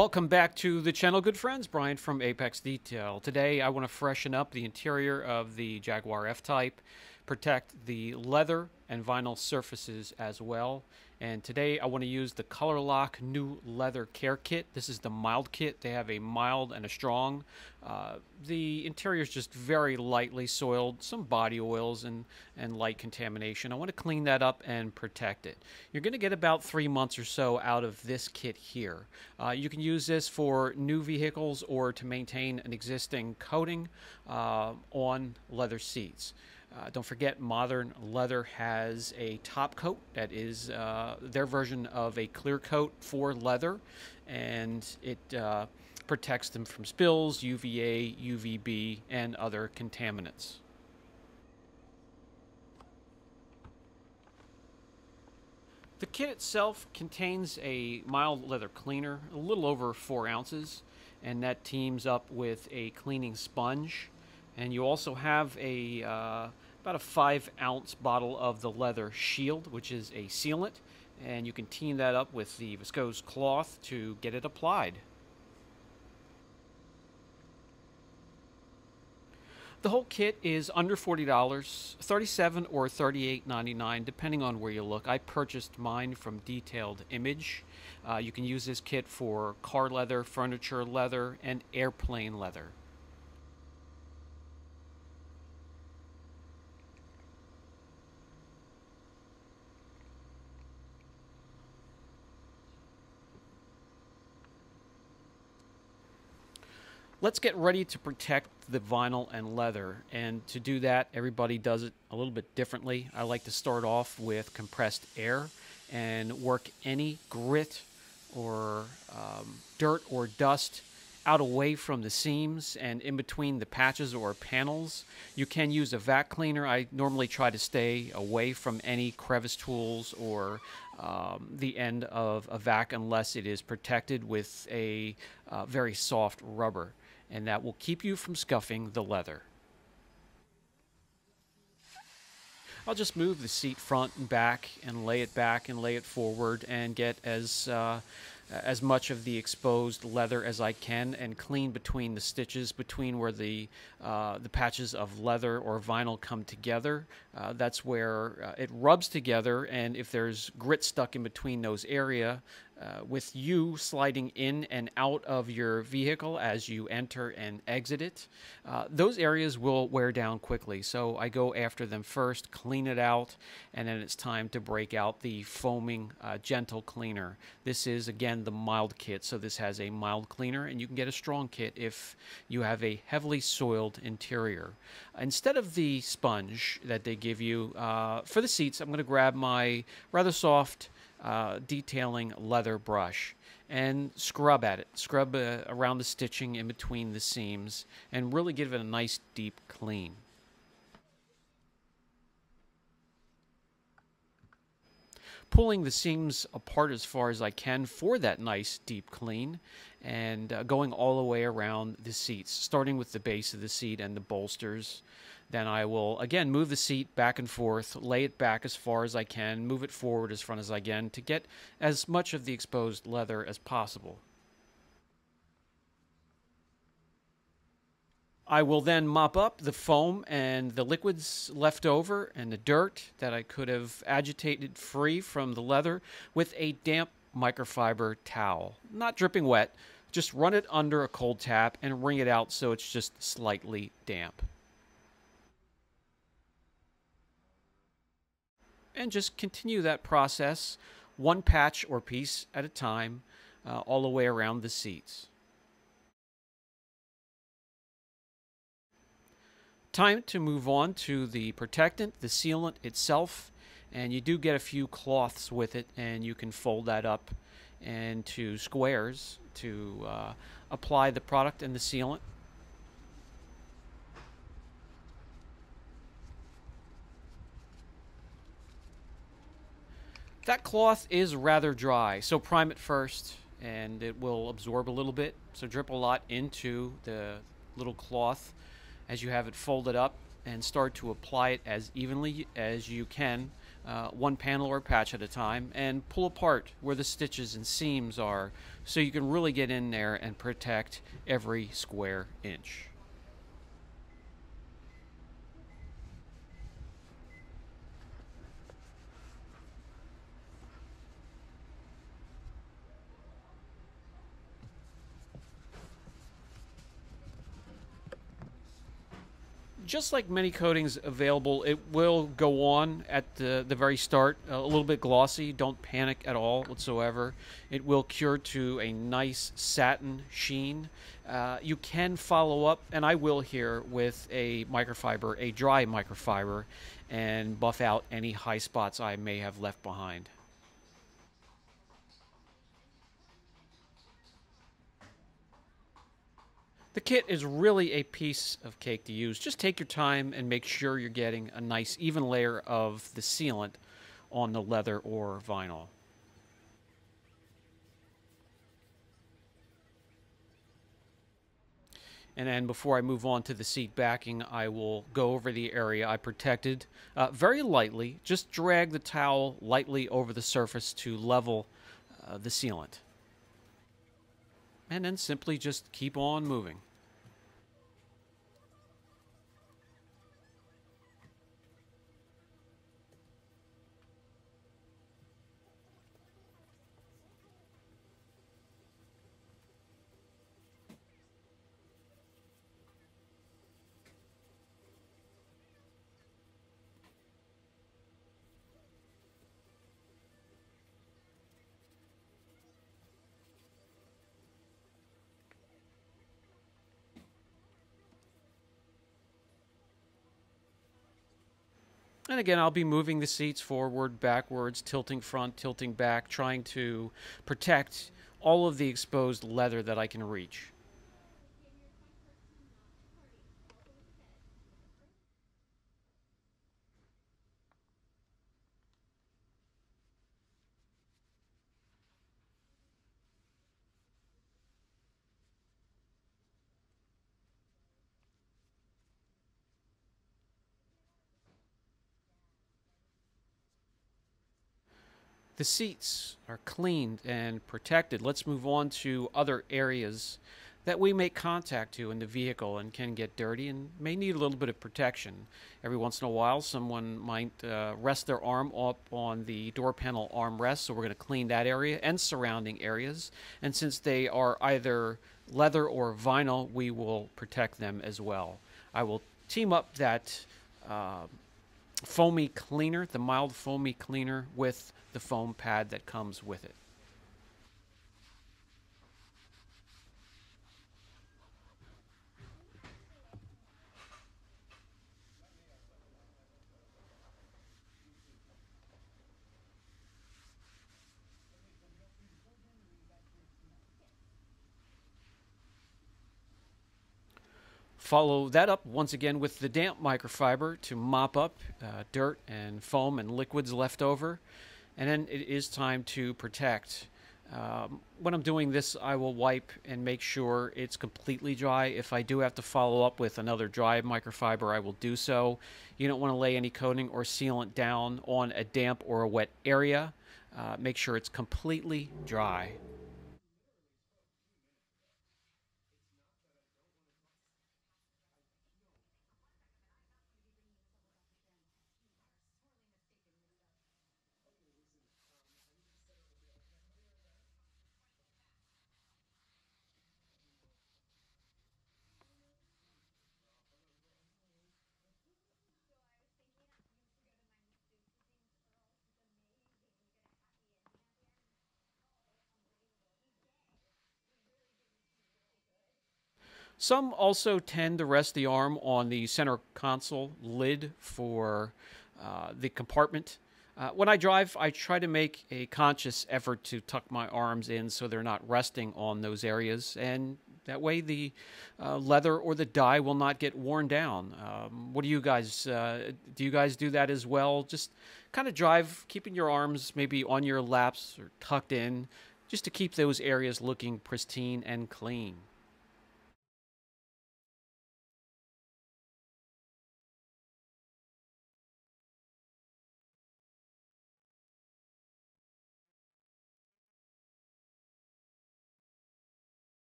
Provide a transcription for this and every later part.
Welcome back to the channel, good friends. Brian from Apex Detail. Today I want to freshen up the interior of the Jaguar F-Type, protect the leather and vinyl surfaces as well. And today I want to use the Color Lock new leather care kit. This is the mild kit. They have a mild and a strong. Uh, the interior is just very lightly soiled, some body oils and, and light contamination. I want to clean that up and protect it. You're going to get about three months or so out of this kit here. Uh, you can use this for new vehicles or to maintain an existing coating uh, on leather seats. Uh, don't forget, Modern Leather has a top coat that is uh, their version of a clear coat for leather, and it uh, protects them from spills, UVA, UVB, and other contaminants. The kit itself contains a mild leather cleaner, a little over four ounces, and that teams up with a cleaning sponge and you also have a uh, about a five ounce bottle of the leather shield, which is a sealant, and you can team that up with the viscose cloth to get it applied. The whole kit is under $40, 37 or $38.99 depending on where you look. I purchased mine from Detailed Image. Uh, you can use this kit for car leather, furniture leather, and airplane leather. Let's get ready to protect the vinyl and leather. And to do that, everybody does it a little bit differently. I like to start off with compressed air and work any grit or um, dirt or dust out away from the seams and in between the patches or panels. You can use a vac cleaner. I normally try to stay away from any crevice tools or um, the end of a vac unless it is protected with a uh, very soft rubber and that will keep you from scuffing the leather. I'll just move the seat front and back and lay it back and lay it forward and get as uh, as much of the exposed leather as I can and clean between the stitches between where the uh, the patches of leather or vinyl come together. Uh, that's where uh, it rubs together and if there's grit stuck in between those area uh, with you sliding in and out of your vehicle as you enter and exit it, uh, those areas will wear down quickly. So I go after them first, clean it out, and then it's time to break out the foaming uh, gentle cleaner. This is again the mild kit, so this has a mild cleaner, and you can get a strong kit if you have a heavily soiled interior. Instead of the sponge that they give you uh, for the seats, I'm going to grab my rather soft uh, detailing leather brush and scrub at it. Scrub uh, around the stitching in between the seams and really give it a nice deep clean. Pulling the seams apart as far as I can for that nice deep clean and uh, going all the way around the seats, starting with the base of the seat and the bolsters. Then I will again move the seat back and forth, lay it back as far as I can, move it forward as front as I can to get as much of the exposed leather as possible. I will then mop up the foam and the liquids left over and the dirt that I could have agitated free from the leather with a damp microfiber towel. Not dripping wet, just run it under a cold tap and wring it out so it's just slightly damp. And just continue that process one patch or piece at a time uh, all the way around the seats. Time to move on to the protectant, the sealant itself, and you do get a few cloths with it and you can fold that up into squares to uh, apply the product and the sealant. That cloth is rather dry, so prime it first and it will absorb a little bit. So drip a lot into the little cloth as you have it folded up and start to apply it as evenly as you can, uh, one panel or patch at a time, and pull apart where the stitches and seams are so you can really get in there and protect every square inch. Just like many coatings available, it will go on at the, the very start a little bit glossy. Don't panic at all whatsoever. It will cure to a nice satin sheen. Uh, you can follow up, and I will here, with a microfiber, a dry microfiber, and buff out any high spots I may have left behind. The kit is really a piece of cake to use. Just take your time and make sure you're getting a nice even layer of the sealant on the leather or vinyl. And then before I move on to the seat backing, I will go over the area I protected uh, very lightly. Just drag the towel lightly over the surface to level uh, the sealant and then simply just keep on moving. And again, I'll be moving the seats forward, backwards, tilting front, tilting back, trying to protect all of the exposed leather that I can reach. The seats are cleaned and protected. Let's move on to other areas that we make contact to in the vehicle and can get dirty and may need a little bit of protection. Every once in a while, someone might uh, rest their arm up on the door panel armrest, so we're going to clean that area and surrounding areas. And since they are either leather or vinyl, we will protect them as well. I will team up that uh, foamy cleaner, the mild foamy cleaner, with the foam pad that comes with it. Follow that up once again with the damp microfiber to mop up uh, dirt and foam and liquids left over. And then it is time to protect. Um, when I'm doing this, I will wipe and make sure it's completely dry. If I do have to follow up with another dry microfiber, I will do so. You don't want to lay any coating or sealant down on a damp or a wet area. Uh, make sure it's completely dry. Some also tend to rest the arm on the center console lid for uh, the compartment. Uh, when I drive, I try to make a conscious effort to tuck my arms in so they're not resting on those areas, and that way the uh, leather or the dye will not get worn down. Um, what do you guys uh, do? You guys do that as well? Just kind of drive, keeping your arms maybe on your laps or tucked in, just to keep those areas looking pristine and clean.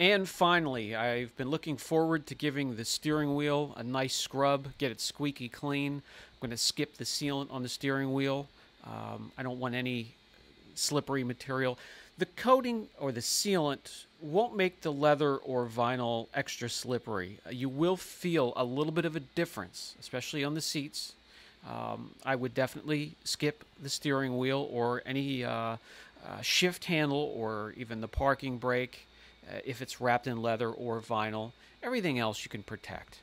And finally, I've been looking forward to giving the steering wheel a nice scrub, get it squeaky clean. I'm going to skip the sealant on the steering wheel. Um, I don't want any slippery material. The coating or the sealant won't make the leather or vinyl extra slippery. Uh, you will feel a little bit of a difference, especially on the seats. Um, I would definitely skip the steering wheel or any uh, uh, shift handle or even the parking brake uh, if it's wrapped in leather or vinyl. Everything else you can protect.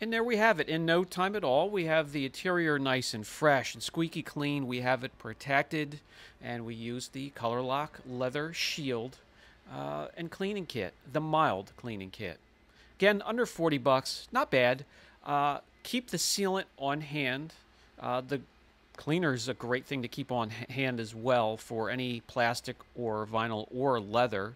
And there we have it. In no time at all, we have the interior nice and fresh and squeaky clean. We have it protected, and we use the Color Lock leather shield uh, and cleaning kit, the mild cleaning kit. Again, under 40 bucks, not bad. Uh, keep the sealant on hand. Uh, the Cleaner is a great thing to keep on hand as well for any plastic or vinyl or leather.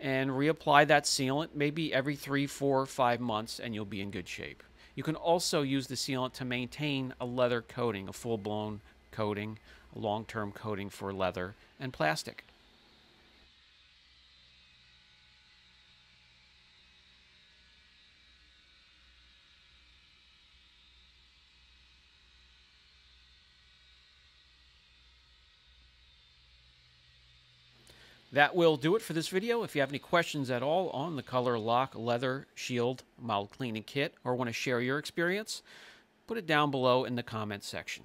And reapply that sealant maybe every three, four, five months, and you'll be in good shape. You can also use the sealant to maintain a leather coating, a full blown coating, a long term coating for leather and plastic. That will do it for this video. If you have any questions at all on the Color Lock Leather Shield Mild Cleaning Kit or want to share your experience, put it down below in the comments section.